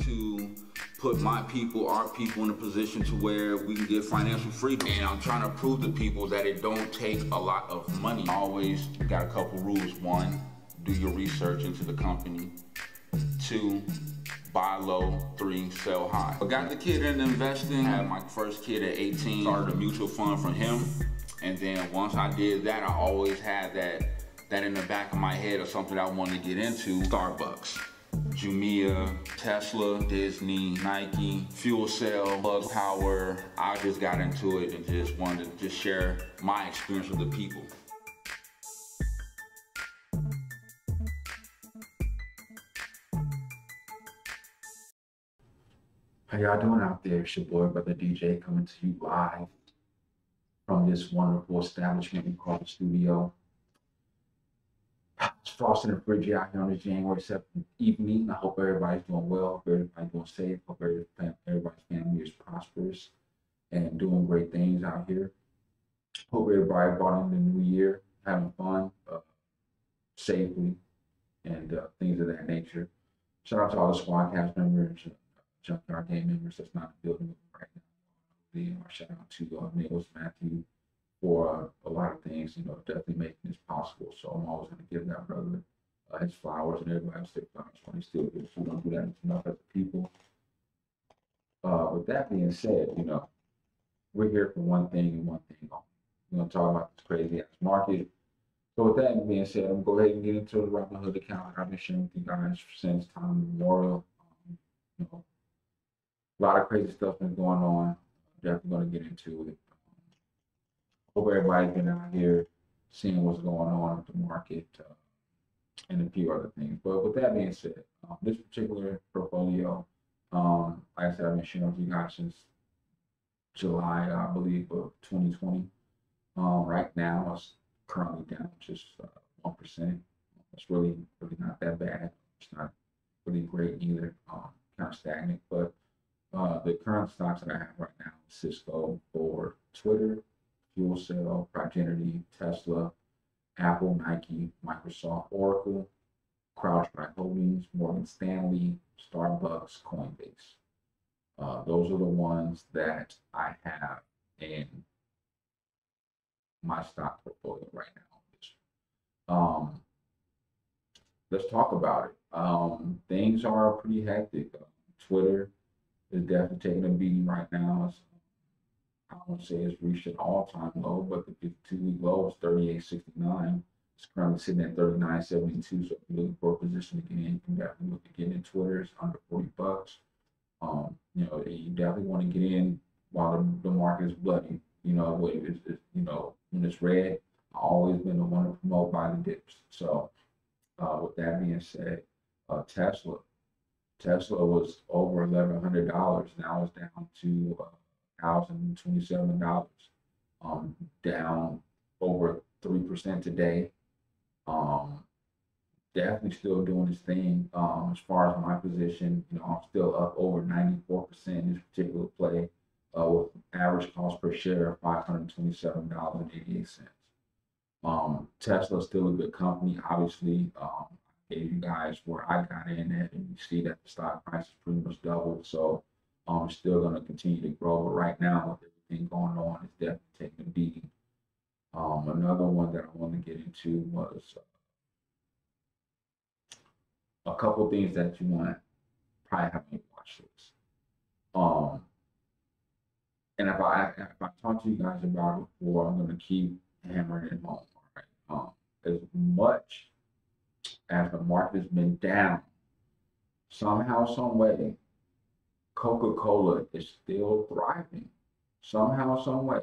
to put my people, our people in a position to where we can get financial freedom. And I'm trying to prove to people that it don't take a lot of money. I always got a couple rules. One, do your research into the company. Two, buy low. Three, sell high. I got the kid into investing. I had my first kid at 18. Started a mutual fund from him. And then once I did that, I always had that that in the back of my head of something I wanted to get into. Starbucks. Jumia, Tesla, Disney, Nike, fuel cell, plug power. I just got into it and just wanted to just share my experience with the people. How y'all doing out there? It's your boy, Brother DJ, coming to you live from this wonderful establishment we call the studio. It's frosting and frigid out here on this January 7th evening. I hope everybody's doing well. Everybody's doing safe. Hope everybody's family is prosperous and doing great things out here. Hope everybody brought in the new year, having fun, uh, safely, and uh, things of that nature. Shout out to all the SquadKast members, uh, junkyard game members that's not in the building right now. Shout out to uh, Nicholas Matthew, for a lot of things, you know, definitely making this possible. So I'm always going to give that brother uh, his flowers and everybody else their flowers when he's still here. So we don't do that enough as people. Uh, with that being said, you know, we're here for one thing and one thing only. We're going to talk about this crazy ass market. So with that being said, I'm going to go ahead and get into the Robinhood account I've been sharing with you guys since time immemorial. Um, you know, a lot of crazy stuff been going on. Definitely going to get into it hope everybody's been out here seeing what's going on with the market uh, and a few other things. But with that being said, um, this particular portfolio, um, like I said, I've been sharing with you guys since July, I believe, of 2020. Um, right now, it's currently down just uh, one It's really, really not that bad. It's not really great either. Um, kind of stagnant, but uh, the current stocks that I have right now: Cisco, Ford, Twitter, Fuel Cell, Progenity, Tesla, Apple, Nike, Microsoft, Oracle, CrowdStrike Holdings, Morgan Stanley, Starbucks, Coinbase. Uh, those are the ones that I have in my stock portfolio right now. Um, let's talk about it. Um, things are pretty hectic. Twitter is definitely taking a beating right now. It's I won't say it's reached an all-time low, but the 52-week low is 38.69. It's currently sitting at 39.72. So if you're looking for a position to get in, you can definitely look at getting in Twitter. It's under 40 bucks. Um, you know, you definitely want to get in while the, the market is bloody. You know, it's, it's, you know, when it's red, I've always been the one to promote buy the dips. So, uh, with that being said, uh, Tesla, Tesla was over eleven hundred dollars. Now it's down to uh, thousand and twenty-seven dollars, um, down over three percent today. Um, definitely still doing this thing. Um, as far as my position, you know, I'm still up over ninety-four percent in this particular play, uh, with average cost per share of five hundred twenty-seven dollars and eighty-eight cents. Um, Tesla's still a good company, obviously. Um, gave you guys where I got in at, and you see that the stock price is pretty much doubled. So um, still going to continue to grow. But right now, with everything going on, it's definitely taking a beating. Um, another one that I want to get into was uh, a couple things that you want probably have me watch this. Um, and if I if I talk to you guys about it before, I'm going to keep hammering it home. Right? Um, as much as the market has been down, somehow, some way, Coca-Cola is still thriving somehow, some way.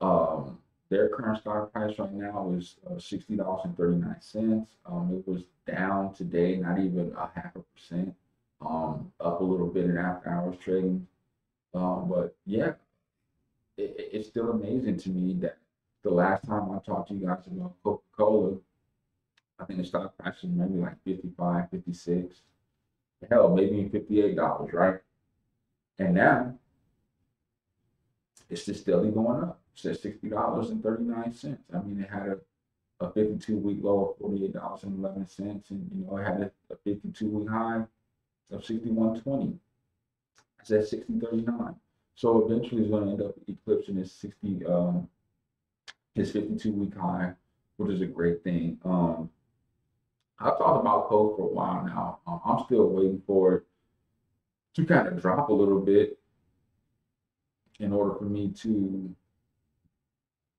Um, their current stock price right now is uh, sixty dollars and thirty nine cents. Um, it was down today, not even a half a percent. Um, up a little bit in after hours trading. Um, but yeah, it, it's still amazing to me that the last time I talked to you guys about Coca Cola, I think the stock price was maybe like 55, 56 hell, maybe $58, right? And now it's just steadily going up. It's at $60.39. I mean, it had a, a 52 week low of $48.11, and you know, it had a, a 52 week high of 6120. It's at 6039. So eventually it's going to end up eclipsing his 60, um, his 52 week high, which is a great thing. Um, I've talked about coke for a while now. I'm still waiting for it to kind of drop a little bit in order for me to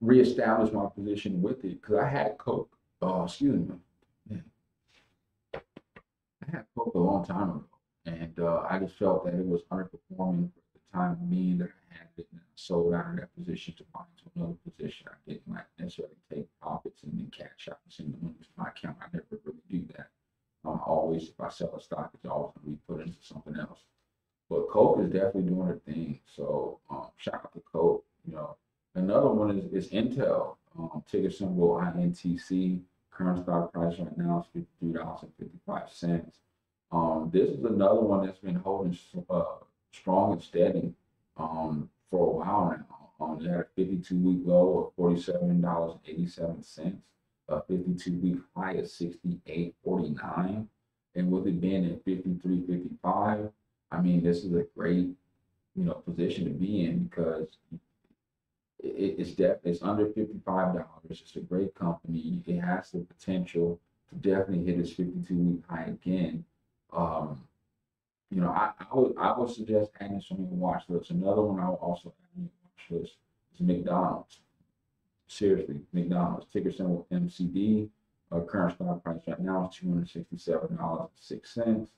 reestablish my position with it because I had coke. Oh, excuse me. I had coke a long time ago, and uh, I just felt that it was underperforming for the time being that I had it, and I sold out of that position to buy into another position. I didn't necessarily take profits and then cash out and send the money to my account. I never really do that. Um, always, if I sell a stock, it's always going to be put into something else. But Coke is definitely doing her thing. So um, shout out to Coke. You know, another one is, is Intel. Um, ticker symbol INTC. Current stock price right now is fifty-three dollars and fifty-five cents. Um, this is another one that's been holding uh, strong and steady um, for a while now. Um, they had a 52 week low of $47.87, a 52 week high of 68.49, and with it being at 53.55, I mean, this is a great, you know, position to be in because it, it's def- it's under fifty five dollars. It's a great company. It has the potential to definitely hit its fifty two week high again. Um, you know, I, I would I would suggest adding some your watch list. Another one I would also add on your watch list is McDonald's. Seriously, McDonald's ticker symbol MCD. Uh, current stock price right now is two hundred sixty seven dollars six cents.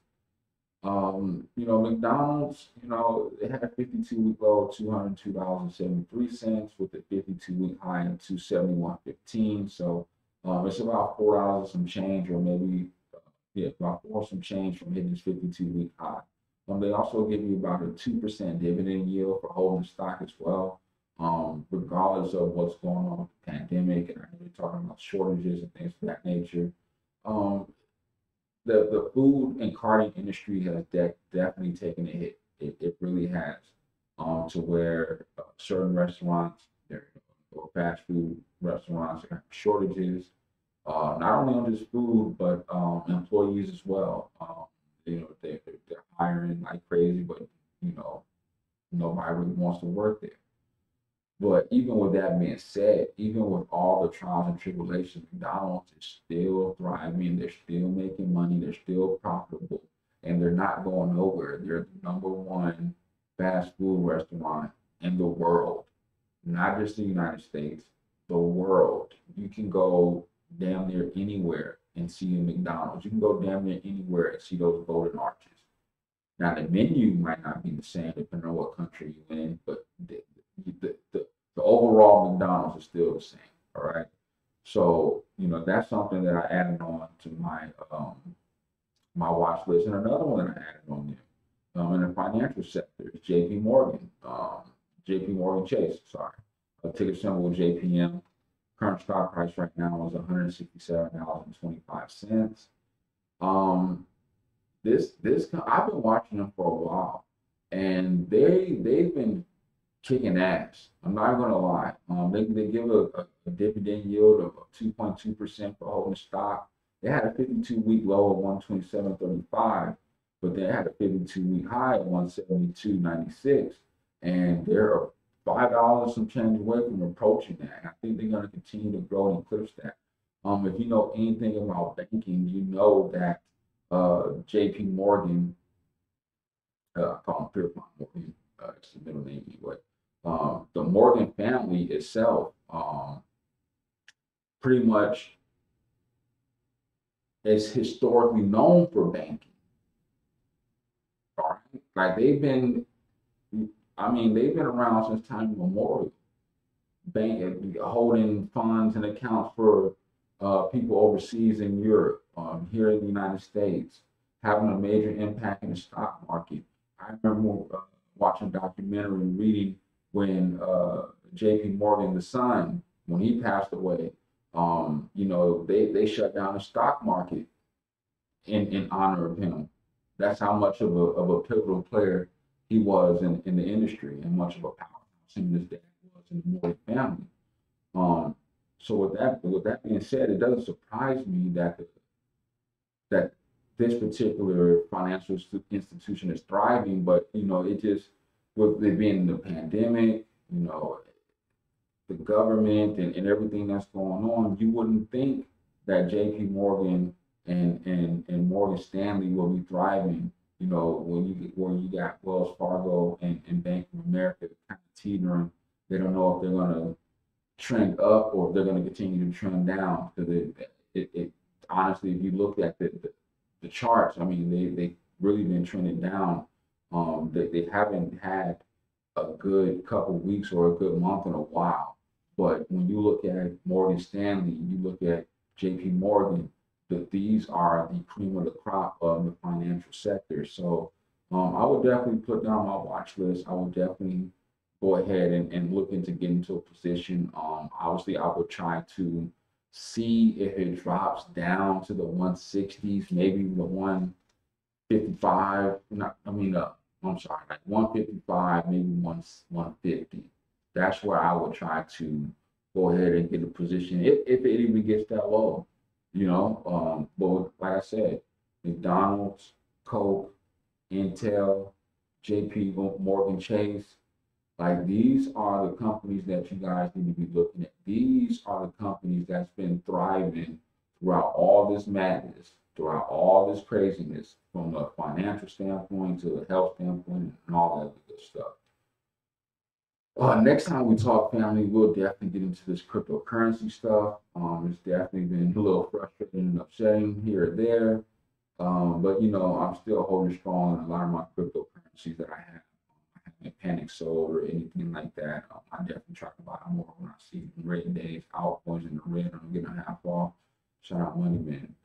Um, you know, McDonald's, you know, it had a 52 week low of $202.73 with a 52 week high of 271.15. So um, it's about four dollars some change, or maybe uh, yeah, about four some change from hitting this 52 week high. Um, they also give you about a two percent dividend yield for holding the stock as well. Um, regardless of what's going on with the pandemic, and you're talking about shortages and things of that nature. Um, the the food and carting industry has de- definitely taken a hit. It, it really has. Um, to where uh, certain restaurants, there or fast food restaurants, have shortages. Uh, not only on just food, but um, employees as well. Um, you know, they they're hiring like crazy, but you know, nobody really wants to work there. But even with that being said, even with all the trials and tribulations, McDonald's is still thriving. They're still making money. They're still profitable, and they're not going nowhere. They're the number one fast food restaurant in the world, not just the United States, the world. You can go damn near anywhere and see a McDonald's. You can go damn near anywhere and see those golden arches. Now the menu might not be the same depending on what country you're in, but the, the, the, the overall McDonald's is still the same. All right. So, you know, that's something that I added on to my um my watch list. And another one that I added on there um, in the financial sector is JP Morgan. Um, JP Morgan Chase, sorry. A ticker symbol JPM. Current stock price right now is $167.25. Um, this this I've been watching them for a while, and they they've been kicking ass. I'm not gonna lie. Um, they they give a, a, a dividend yield of 2.2 percent for holding stock. They had a 52 week low of 127.35, but they had a 52 week high of 172.96, and they're five dollars some change away from approaching that. And I think they're gonna continue to grow and eclipse that. Um, if you know anything about banking, you know that uh, J.P. Morgan, uh, I call him Pierpont Morgan, uh, it's the middle name anyway. Um, the Morgan family itself, um, pretty much is historically known for banking. Like they've been, I mean, they've been around since time immemorial. Bank holding funds and accounts for uh, people overseas in Europe, um, here in the United States, having a major impact in the stock market. I remember uh, watching a documentary and reading when uh, J.P. Morgan, the son, when he passed away, um, you know, they, they shut down the stock market in, in honor of him. That's how much of a, of a pivotal player he was in, in the industry and much of a powerhouse him his dad was in the Morgan family. Um, so with that with that being said, it doesn't surprise me that the, that this particular financial institution is thriving, but you know, it just with it being the pandemic, you know, the government and, and everything that's going on, you wouldn't think that JP Morgan and and and Morgan Stanley will be thriving. You know, when you when you got Wells Fargo and, and Bank of America kind of teetering, they don't know if they're gonna trend up or if they're gonna continue to trend down because it, it, it honestly, if you look at the, the, the charts, I mean, they they really been trending down. Um, they, they haven't had a good couple weeks or a good month in a while. But when you look at Morgan Stanley, you look at JP Morgan, that these are the cream of the crop of the financial sector. So um, I would definitely put down my watch list. I would definitely go ahead and, and look into getting into a position. Um, obviously, I would try to see if it drops down to the 160s, maybe the 155. Not, I mean, uh, I'm sorry, like 155, maybe one 150. That's where I would try to go ahead and get a position if, if it even gets that low, you know. Um, but like I said, McDonald's, Coke, Intel, JP Morgan Chase, like these are the companies that you guys need to be looking at. These are the companies that's been thriving throughout all this madness, throughout all this craziness, from a financial standpoint to a health standpoint and all that good stuff. Uh, next time we talk family, we'll definitely get into this cryptocurrency stuff. Um, it's definitely been a little frustrating and upsetting here and there. Um, but you know, I'm still holding strong in a lot of my cryptocurrencies that I have. I haven't panic sold or anything like that. Um, I definitely try to buy more when I see red days, altcoins in the red, I'm getting a half off. Shout out Money Man.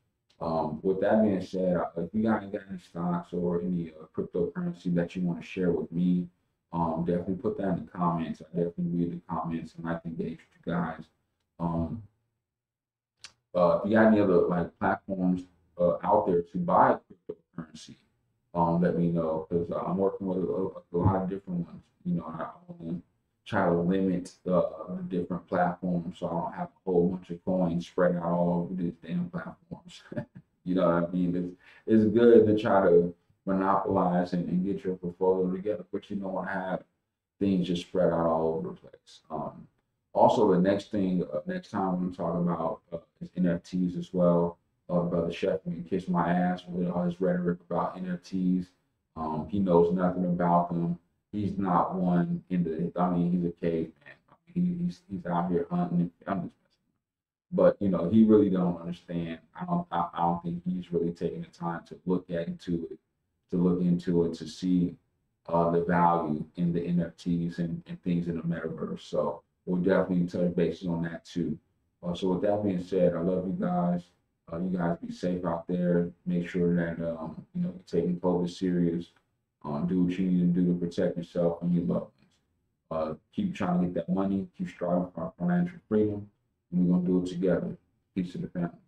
Um, with that being said, if you guys got any stocks or any uh, cryptocurrency that you want to share with me, um, definitely put that in the comments. I definitely read the comments and I can engage with you guys. Um, uh, if you got any other like platforms uh, out there to buy cryptocurrency, um, let me know because I'm working with a, a, lot of different ones. You know, I to try to limit the, uh, different platforms so I don't have a whole bunch of coins spread out all over these damn platforms. you know what I mean? It's it's good to try to monopolize and, and get your portfolio together, but you don't want to have things just spread out all over the place. Um, also, the next thing, uh, next time I'm going to talk about uh, is NFTs as well. Uh, Brother Chef can kiss my ass with all his rhetoric about NFTs. Um, he knows nothing about them. He's not one in the. I mean, he's a caveman. I mean, he's he's out here hunting. I'm just but you know, he really don't understand. I don't. I, I don't think he's really taking the time to look at into it to look into it to see uh, the value in the NFTs and, and things in the metaverse. So we'll definitely touch bases on that too. Uh, so with that being said, I love you guys. Uh, you guys be safe out there. Make sure that um, you know taking COVID serious. Um, do what you need to do to protect yourself and your loved ones. Uh, keep trying to get that money. Keep striving for financial freedom, and we're gonna do it together. Peace to the family.